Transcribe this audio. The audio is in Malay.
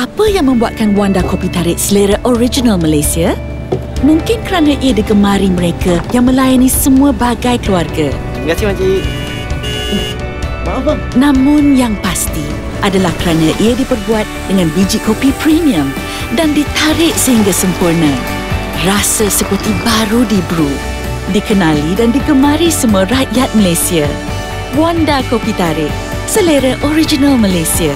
Apa yang membuatkan Wanda Kopi Tarik selera original Malaysia? Mungkin kerana ia digemari mereka yang melayani semua bagai keluarga. Terima kasih, Makcik. Maaf, Bang. Namun yang pasti adalah kerana ia diperbuat dengan biji kopi premium dan ditarik sehingga sempurna. Rasa seperti baru di brew. Dikenali dan digemari semua rakyat Malaysia. Wanda Kopi Tarik, selera original Malaysia.